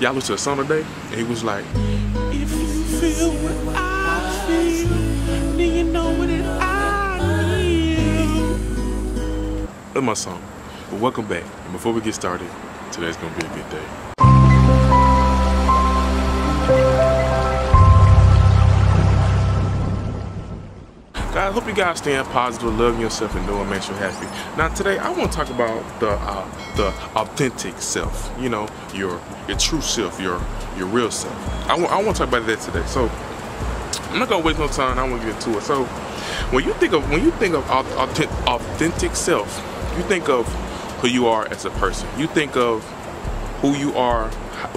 y'all listen to a song today, and he was like, If you feel what I feel, then you know what it I need. That's my song. But welcome back. And before we get started, today's gonna be a good day. Guys, hope you guys staying positive, loving yourself, and doing makes you happy. Now, today I want to talk about the uh, the authentic self. You know, your your true self, your your real self. I want I want to talk about that today. So, I'm not gonna waste no time. I want to get to it. So, when you think of when you think of authentic, authentic self, you think of who you are as a person. You think of who you are,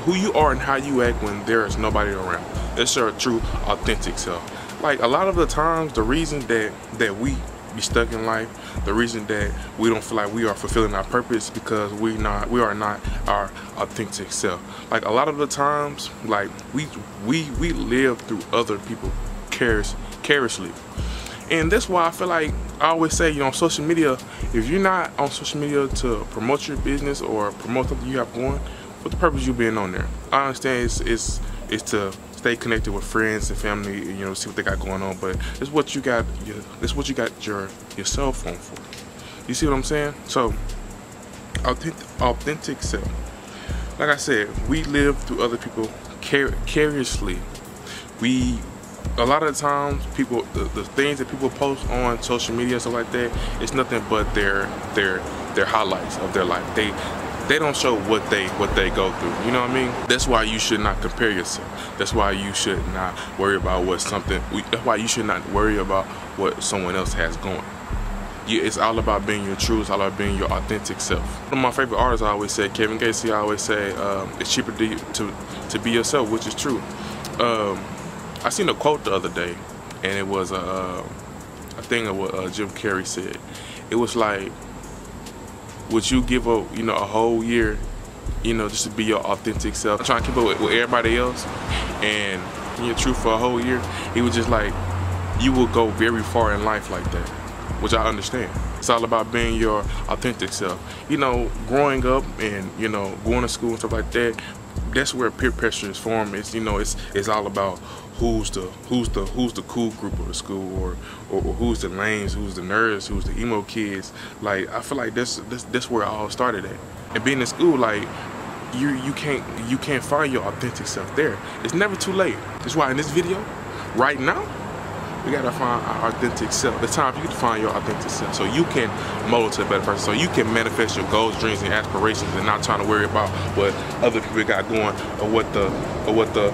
who you are, and how you act when there is nobody around. That's your true authentic self. Like a lot of the times, the reason that that we be stuck in life, the reason that we don't feel like we are fulfilling our purpose because we not we are not our authentic self. Like a lot of the times, like we we we live through other people cares carelessly. And that's why I feel like I always say, you know, on social media, if you're not on social media to promote your business or promote something you have going, what the purpose you being on there? I understand it's it's, it's to stay connected with friends and family, you know, see what they got going on, but it's what you got your it's what you got your your cell phone for. You see what I'm saying? So authentic authentic self. Like I said, we live through other people car- carelessly. We a lot of times people the, the things that people post on social media and stuff like that it's nothing but their their their highlights of their life they they don't show what they what they go through you know what i mean that's why you should not compare yourself that's why you should not worry about what something that's why you should not worry about what someone else has going you, it's all about being your true. It's all about being your authentic self. One of my favorite artists, I always say, Kevin Gates. I always say, um, it's cheaper to, to to be yourself, which is true. Um, I seen a quote the other day, and it was a, uh, a thing of what uh, Jim Carrey said. It was like, would you give up, you know a whole year, you know, just to be your authentic self, trying to keep up with, with everybody else, and you're true for a whole year? He was just like, you will go very far in life like that, which I understand. It's all about being your authentic self. You know, growing up and you know going to school and stuff like that. That's where peer pressure is formed. It's you know it's it's all about who's the who's the who's the cool group of the school or, or, or who's the lames, who's the nerds, who's the emo kids. Like I feel like that's that's, that's where it all started at. And being in school, like you you can't you can't find your authentic self there. It's never too late. That's why in this video, right now, we gotta find our authentic self. The time for you to find your authentic self, so you can mold to a better person, so you can manifest your goals, dreams, and aspirations, and not trying to worry about what other people got going or what the or what the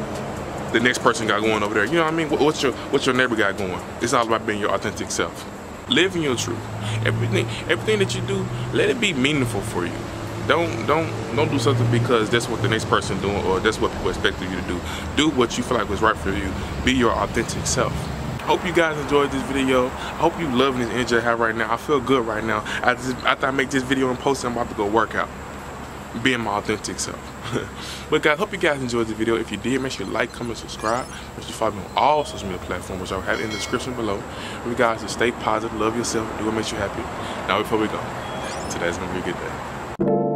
the next person got going over there. You know what I mean? What, what's your what's your neighbor got going? It's all about being your authentic self. Living your truth. Everything everything that you do, let it be meaningful for you. Don't don't don't do something because that's what the next person doing or that's what people expect of you to do. Do what you feel like was right for you. Be your authentic self. Hope you guys enjoyed this video. I hope you loving this energy I have right now. I feel good right now. After, after I make this video and post it, I'm about to go work out. Being my authentic self. but guys, hope you guys enjoyed the video. If you did, make sure you like, comment, subscribe. Make sure you follow me on all social media platforms, which I'll have in the description below. For you guys to stay positive, love yourself, do what makes you happy. Now before we go, today's gonna be a good day.